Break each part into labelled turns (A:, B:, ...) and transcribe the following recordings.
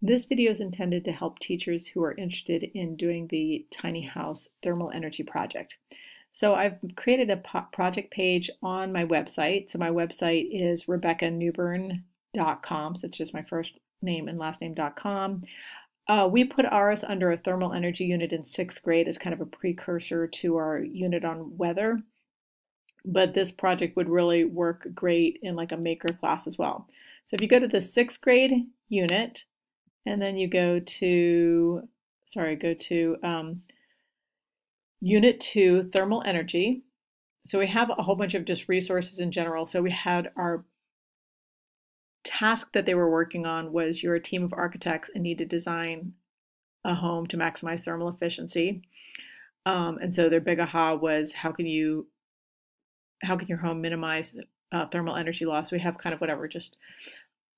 A: This video is intended to help teachers who are interested in doing the tiny house thermal energy project. So I've created a project page on my website. So my website is rebeccanewburn.com. So it's just my first name and last name.com. Uh, we put ours under a thermal energy unit in sixth grade as kind of a precursor to our unit on weather. But this project would really work great in like a maker class as well. So if you go to the sixth grade unit, and then you go to, sorry, go to um, Unit 2, Thermal Energy. So we have a whole bunch of just resources in general. So we had our task that they were working on was you're a team of architects and need to design a home to maximize thermal efficiency. Um, and so their big aha was how can you how can your home minimize uh, thermal energy loss? We have kind of whatever, just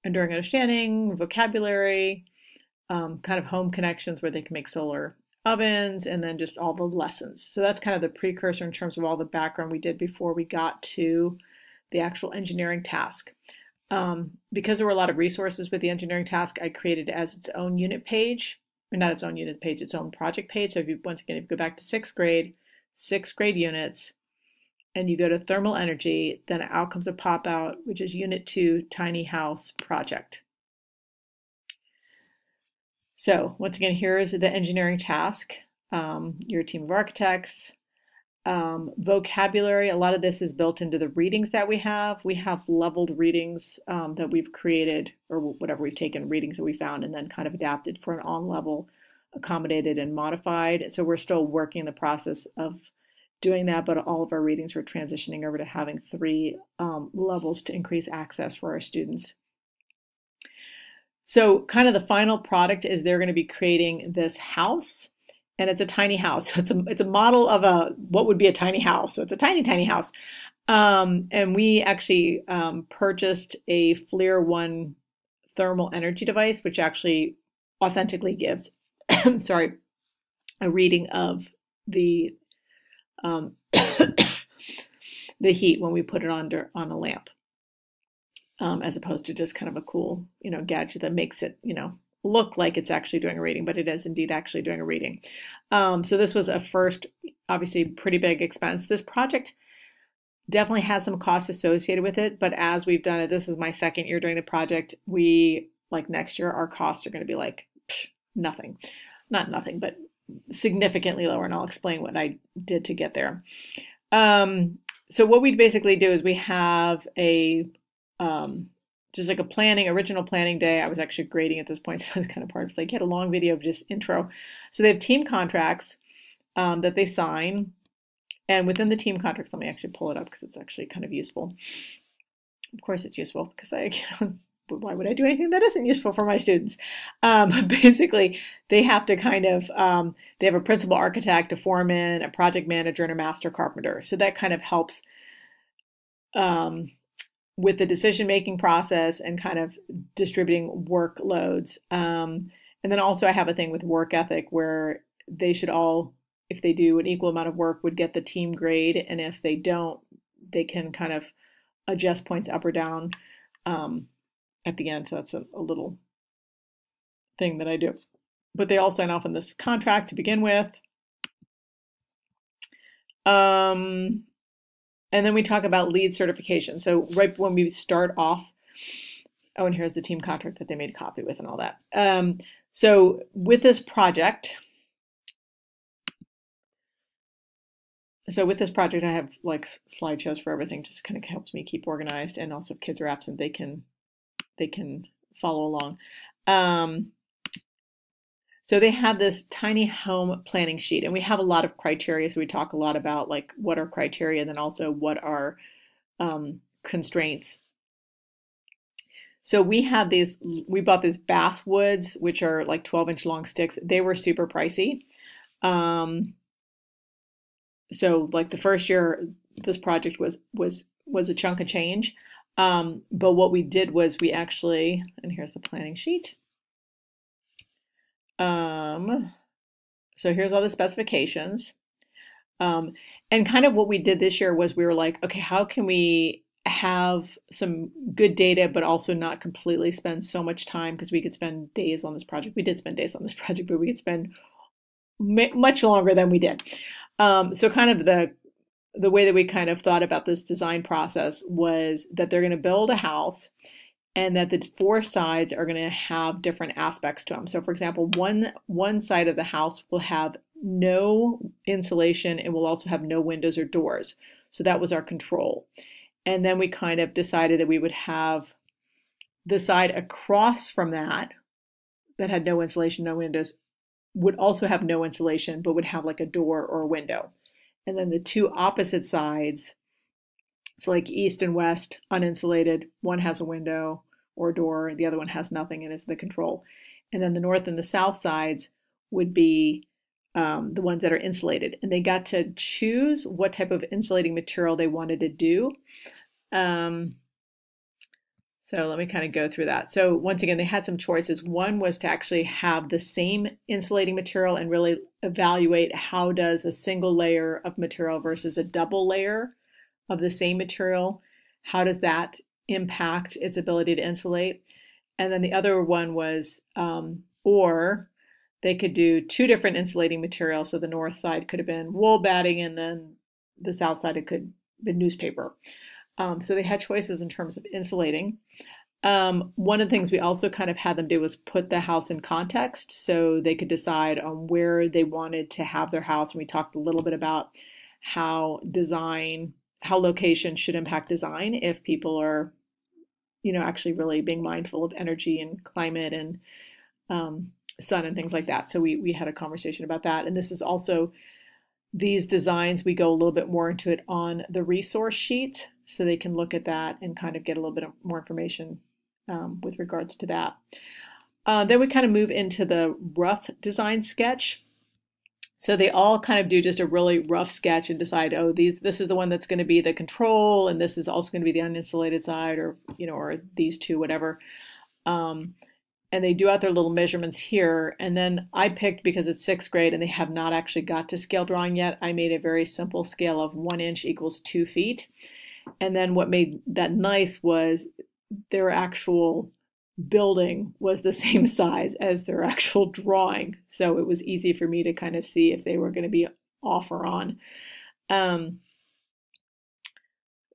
A: enduring understanding, vocabulary, um, kind of home connections where they can make solar ovens, and then just all the lessons. So that's kind of the precursor in terms of all the background we did before we got to the actual engineering task. Um, because there were a lot of resources with the engineering task, I created it as its own unit page, or not its own unit page, its own project page. So if you once again, if you go back to sixth grade, sixth grade units, and you go to thermal energy, then out comes a pop out, which is unit two, tiny house project. So once again, here is the engineering task. Um, your team of architects, um, vocabulary, a lot of this is built into the readings that we have. We have leveled readings um, that we've created or whatever we've taken readings that we found and then kind of adapted for an on level, accommodated and modified. So we're still working the process of doing that, but all of our readings we're transitioning over to having three um, levels to increase access for our students. So kind of the final product is they're going to be creating this house and it's a tiny house. So it's a, it's a model of a, what would be a tiny house. So it's a tiny, tiny house. Um, and we actually um, purchased a FLIR One thermal energy device, which actually authentically gives, sorry, a reading of the um, the heat when we put it under on a lamp um, as opposed to just kind of a cool, you know, gadget that makes it, you know, look like it's actually doing a reading, but it is indeed actually doing a reading. Um, so this was a first, obviously pretty big expense. This project definitely has some costs associated with it, but as we've done it, this is my second year doing the project. We like next year, our costs are going to be like psh, nothing, not nothing, but significantly lower. And I'll explain what I did to get there. Um, so what we basically do is we have a um, just like a planning, original planning day. I was actually grading at this point, so it's kind of part. It's like you had a long video of just intro. So they have team contracts um, that they sign, and within the team contracts, let me actually pull it up because it's actually kind of useful. Of course, it's useful because I, you know, why would I do anything that isn't useful for my students? Um, basically, they have to kind of, um, they have a principal architect, a foreman, a project manager, and a master carpenter. So that kind of helps um, with the decision making process and kind of distributing workloads. Um, and then also, I have a thing with work ethic where they should all, if they do an equal amount of work, would get the team grade. And if they don't, they can kind of adjust points up or down um, at the end. So that's a, a little thing that I do. But they all sign off on this contract to begin with. Um, and then we talk about LEED certification. So right when we start off, oh, and here's the team contract that they made a copy with and all that. Um, so with this project, so with this project, I have like slideshows for everything, just kind of helps me keep organized. And also if kids are absent, they can, they can follow along. Um, so they have this tiny home planning sheet, and we have a lot of criteria. So we talk a lot about like what are criteria, and then also what are um, constraints. So we have these. We bought these basswoods, which are like 12 inch long sticks. They were super pricey. Um, so like the first year, this project was was was a chunk of change. Um, but what we did was we actually, and here's the planning sheet. Um, so here's all the specifications. Um, and kind of what we did this year was we were like, okay, how can we have some good data, but also not completely spend so much time because we could spend days on this project. We did spend days on this project, but we could spend much longer than we did. Um, so kind of the the way that we kind of thought about this design process was that they're going to build a house and that the four sides are going to have different aspects to them. So for example, one one side of the house will have no insulation and will also have no windows or doors. So that was our control. And then we kind of decided that we would have the side across from that that had no insulation, no windows, would also have no insulation, but would have like a door or a window. And then the two opposite sides, so like east and west, uninsulated, one has a window or door, the other one has nothing and is the control. And then the north and the south sides would be um, the ones that are insulated. And they got to choose what type of insulating material they wanted to do. Um, so let me kind of go through that. So once again, they had some choices. One was to actually have the same insulating material and really evaluate how does a single layer of material versus a double layer of the same material, how does that impact its ability to insulate? And then the other one was, um, or they could do two different insulating materials. So the north side could have been wool batting, and then the south side it could be newspaper. Um, so they had choices in terms of insulating. Um, one of the things we also kind of had them do was put the house in context so they could decide on where they wanted to have their house. And we talked a little bit about how design, how location should impact design if people are, you know, actually really being mindful of energy and climate and um, sun and things like that. So we, we had a conversation about that. And this is also these designs, we go a little bit more into it on the resource sheet so they can look at that and kind of get a little bit more information um, with regards to that. Uh, then we kind of move into the rough design sketch. So they all kind of do just a really rough sketch and decide, oh, these this is the one that's going to be the control, and this is also going to be the uninsulated side, or you know, or these two, whatever. Um, and they do out their little measurements here. And then I picked because it's sixth grade and they have not actually got to scale drawing yet. I made a very simple scale of one inch equals two feet. And then what made that nice was their actual building was the same size as their actual drawing. So it was easy for me to kind of see if they were going to be off or on. Um,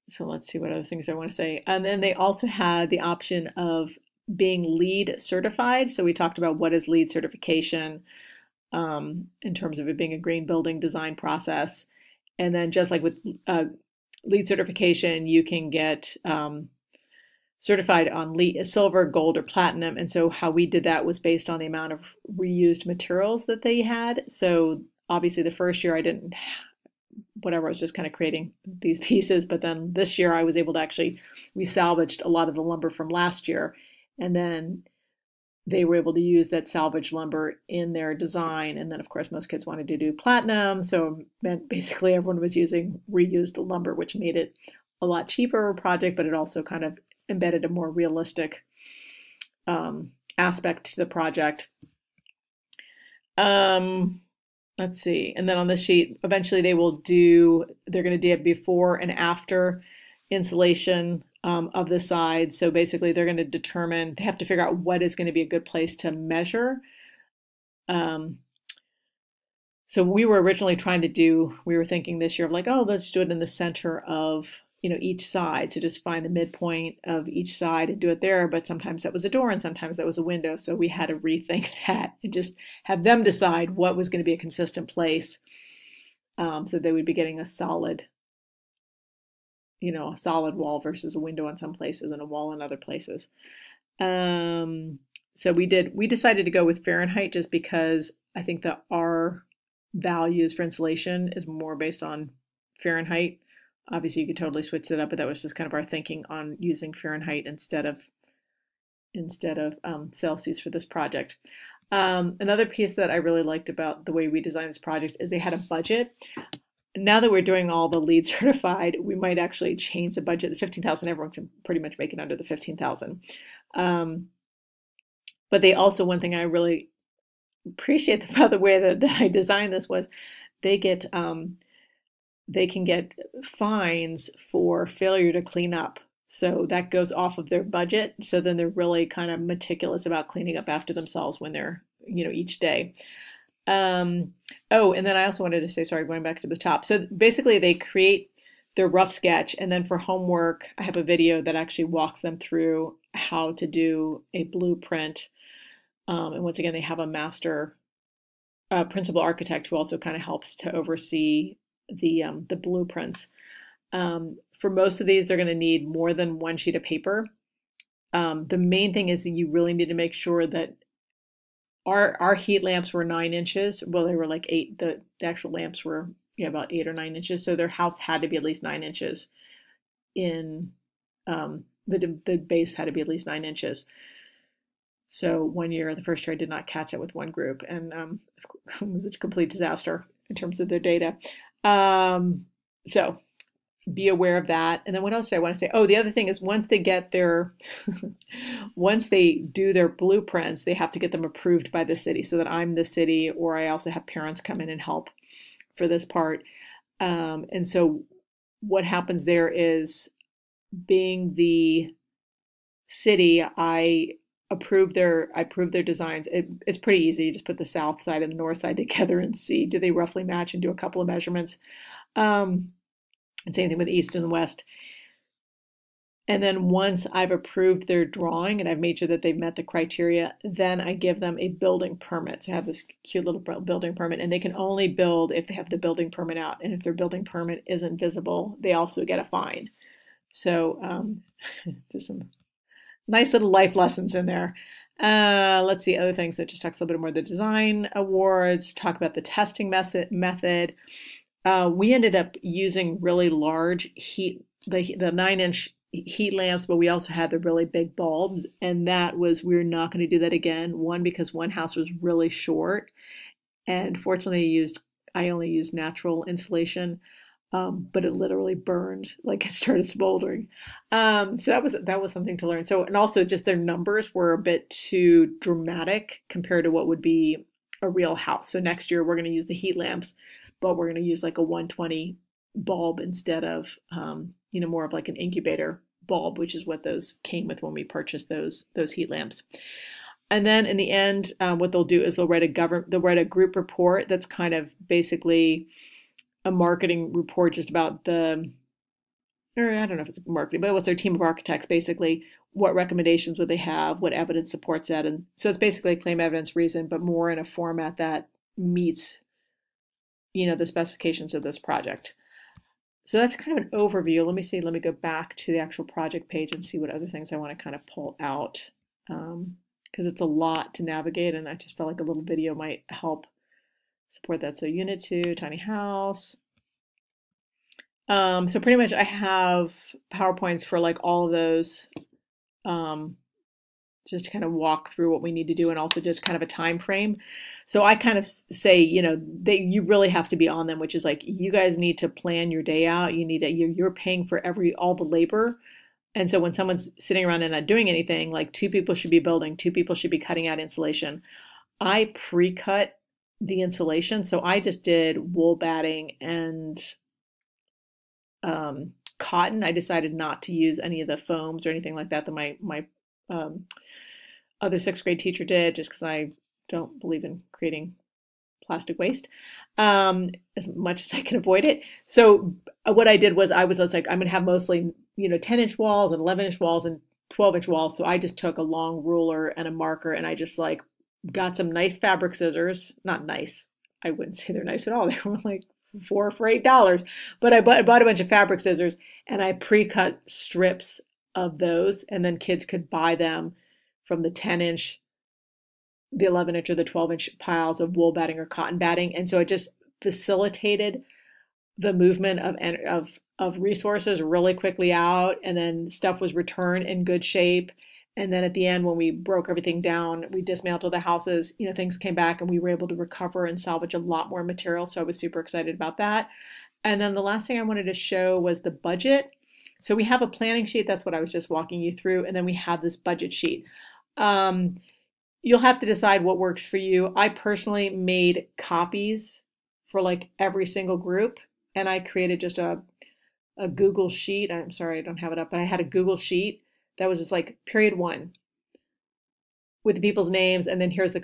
A: so let's see what other things I want to say. And then they also had the option of being LEED certified. So we talked about what is LEED certification um, in terms of it being a green building design process. And then just like with uh, LEED certification, you can get um, certified on silver, gold, or platinum. And so how we did that was based on the amount of reused materials that they had. So obviously the first year I didn't whatever, I was just kind of creating these pieces. But then this year I was able to actually, we salvaged a lot of the lumber from last year and then they were able to use that salvage lumber in their design. And then, of course, most kids wanted to do platinum. So meant basically everyone was using reused lumber, which made it a lot cheaper project, but it also kind of embedded a more realistic um, aspect to the project. Um, let's see. And then on the sheet, eventually they will do, they're going to do it before and after insulation um, of the side. So basically, they're going to determine, they have to figure out what is going to be a good place to measure. Um, so we were originally trying to do, we were thinking this year of like, oh, let's do it in the center of, you know, each side. So just find the midpoint of each side and do it there. But sometimes that was a door and sometimes that was a window. So we had to rethink that and just have them decide what was going to be a consistent place. Um, so they would be getting a solid you know, a solid wall versus a window in some places and a wall in other places. Um, so we did, we decided to go with Fahrenheit just because I think the r values for insulation is more based on Fahrenheit. Obviously, you could totally switch it up, but that was just kind of our thinking on using Fahrenheit instead of instead of um, Celsius for this project. Um, another piece that I really liked about the way we designed this project is they had a budget now that we're doing all the LEED certified, we might actually change the budget. The 15,000, everyone can pretty much make it under the 15,000. Um, but they also, one thing I really appreciate about the way that, that I designed this was they get, um, they can get fines for failure to clean up. So that goes off of their budget. So then they're really kind of meticulous about cleaning up after themselves when they're, you know, each day. Um, oh, and then I also wanted to say, sorry, going back to the top. So basically, they create their rough sketch, and then for homework, I have a video that actually walks them through how to do a blueprint. Um, and once again, they have a master uh, principal architect who also kind of helps to oversee the um, the blueprints. Um, for most of these, they're going to need more than one sheet of paper. Um, the main thing is that you really need to make sure that our our heat lamps were nine inches. Well, they were like eight. The, the actual lamps were yeah about eight or nine inches. So their house had to be at least nine inches. In um, the the base had to be at least nine inches. So one year, the first year, I did not catch it with one group, and um, it was a complete disaster in terms of their data. Um, so be aware of that. And then what else did I want to say? Oh, the other thing is once they get their, once they do their blueprints, they have to get them approved by the city so that I'm the city or I also have parents come in and help for this part. Um, and so what happens there is being the city, I approve their I approve their designs. It, it's pretty easy. You just put the south side and the north side together and see do they roughly match and do a couple of measurements. Um, and same thing with east and west. And then once I've approved their drawing and I've made sure that they've met the criteria, then I give them a building permit. So I have this cute little building permit, and they can only build if they have the building permit out. And if their building permit isn't visible, they also get a fine. So um, just some nice little life lessons in there. Uh, let's see other things. It just talks a little bit more the design awards, talk about the testing method. Uh, we ended up using really large heat, the, the nine inch heat lamps, but we also had the really big bulbs. And that was, we are not going to do that again. One, because one house was really short. And fortunately, I used, I only used natural insulation. Um, but it literally burned, like it started smoldering. Um, so that was that was something to learn. So and also just their numbers were a bit too dramatic compared to what would be a real house. So next year we're going to use the heat lamps, but we're going to use like a 120 bulb instead of um, you know more of like an incubator bulb, which is what those came with when we purchased those those heat lamps. And then in the end, uh, what they'll do is they'll write a government they'll write a group report that's kind of basically a marketing report just about the or I don't know if it's marketing, but what's their team of architects basically? What recommendations would they have? What evidence supports that? And so it's basically claim evidence reason, but more in a format that meets you know, the specifications of this project. So that's kind of an overview. Let me see, let me go back to the actual project page and see what other things I want to kind of pull out because um, it's a lot to navigate and I just felt like a little video might help support that. So unit two, tiny house. Um, so pretty much I have PowerPoints for like all of those um, just to kind of walk through what we need to do and also just kind of a time frame. So I kind of say, you know, they you really have to be on them, which is like you guys need to plan your day out. You need to you're, you're paying for every all the labor. And so when someone's sitting around and not doing anything, like two people should be building, two people should be cutting out insulation. I pre-cut the insulation, so I just did wool batting and um, cotton. I decided not to use any of the foams or anything like that that my my um, other sixth grade teacher did, just because I don't believe in creating plastic waste um, as much as I can avoid it. So uh, what I did was I was, I was like, I'm going to have mostly, you know, 10 inch walls and 11 inch walls and 12 inch walls. So I just took a long ruler and a marker and I just like got some nice fabric scissors. Not nice. I wouldn't say they're nice at all. They were like four for eight dollars. But I bought, I bought a bunch of fabric scissors and I pre-cut strips of those, and then kids could buy them from the 10 inch, the 11 inch, or the 12 inch piles of wool batting or cotton batting. And so it just facilitated the movement of, of, of resources really quickly out, and then stuff was returned in good shape. And then at the end, when we broke everything down, we dismantled the houses, you know, things came back and we were able to recover and salvage a lot more material. So I was super excited about that. And then the last thing I wanted to show was the budget. So we have a planning sheet. That's what I was just walking you through. And then we have this budget sheet. Um, you'll have to decide what works for you. I personally made copies for like every single group. And I created just a, a Google sheet. I'm sorry, I don't have it up, but I had a Google sheet that was just like period one. With the people's names, and then here's the